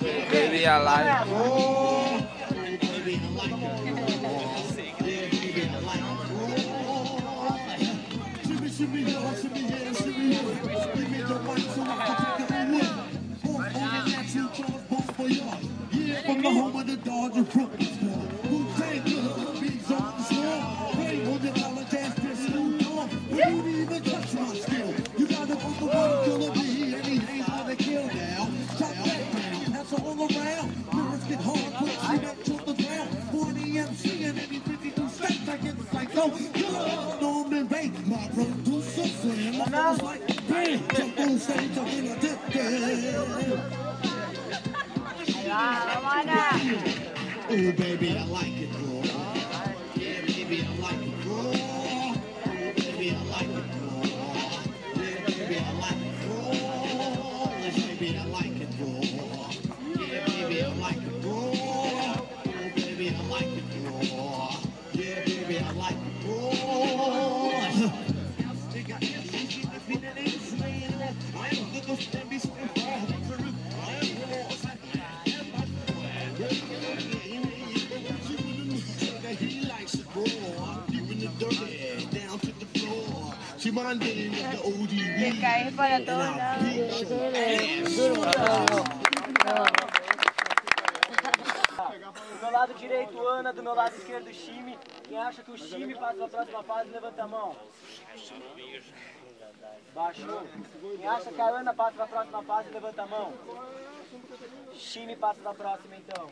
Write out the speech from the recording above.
Baby, I like From the home of the around. Mirrors get hard, put cement to the ground. 40 MC and any 52 steps, I get psycho. Killer, Norman Bates, my producer, friend. My was like, bam, jump on stage, I'm in a dip there. Oh, baby, I like it raw. Yeah, baby, I like it. Oh, baby, I like it raw. Yeah, baby, I like it raw. Yeah, baby, I like it raw. Cae para todos lados. beat your ass. Direito, Ana, do meu lado esquerdo, Chime. Quem acha que o Chime passa para a próxima fase, levanta a mão. Baixou. Quem acha que a Ana passa para a próxima fase, levanta a mão. Chime passa para a próxima, então.